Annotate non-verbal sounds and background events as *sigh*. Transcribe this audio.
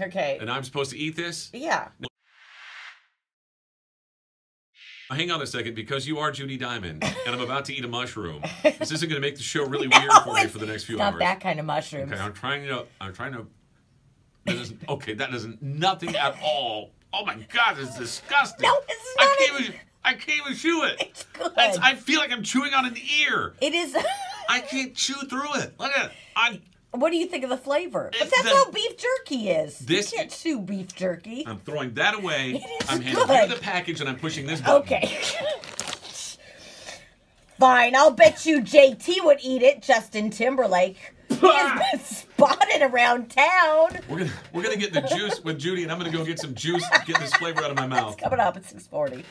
Okay. and I'm supposed to eat this. Yeah. Hang on a second, because you are Judi Diamond, and I'm about to eat a mushroom. This isn't going to make the show really *laughs* weird No, for you for the next few not hours. that kind of mushroom. Okay, I'm trying to. I'm trying to. That okay. That isn't nothing at *laughs* all. Oh my god, it's disgusting. No, it's not. I can't even. I can't even chew it. It's good. It's- I feel like I'm chewing on an ear. It is. I can't chew through it. Look at it. I. what do you think of the flavor? But that's the- how beef jerky is. This- you can't beef jerky. I'm throwing that away. *laughs* It is I'm handing good. you the package, and I'm pushing this button. Okay. *laughs* Fine, I'll bet you JT would eat it, Justin Timberlake. He has been spotted around town. We're gonna we're gonna get the juice with Judi, and I'm gonna go get some juice, get this flavor out of my mouth. It's coming up at 640.